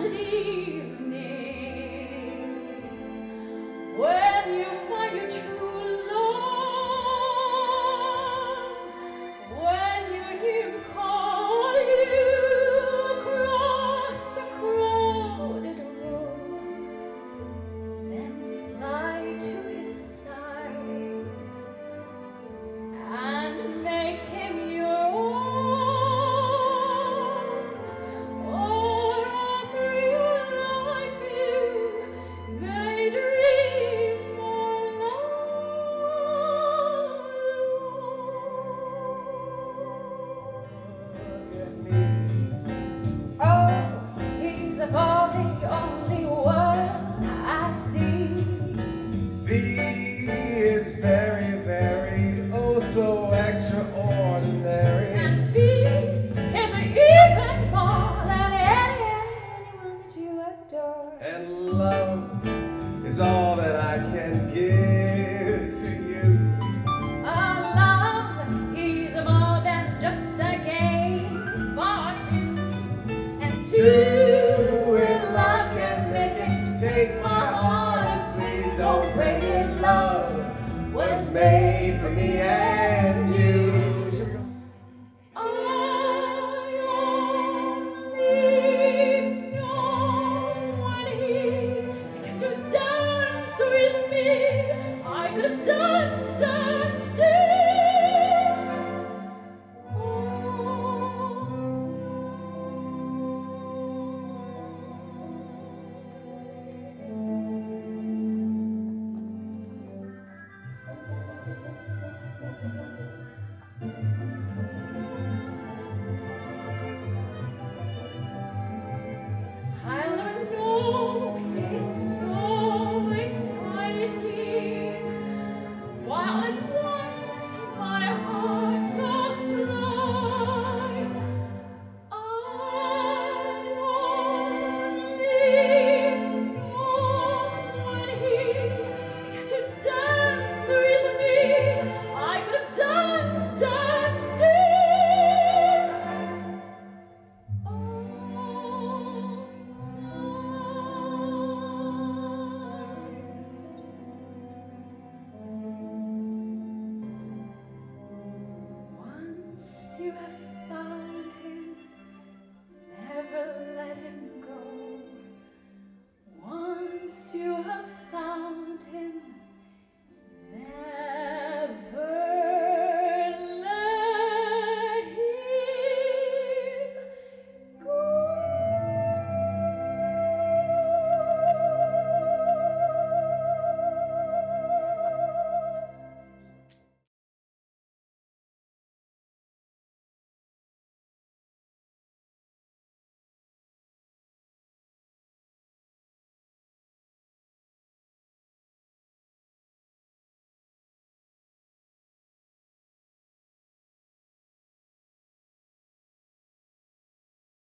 enchanted can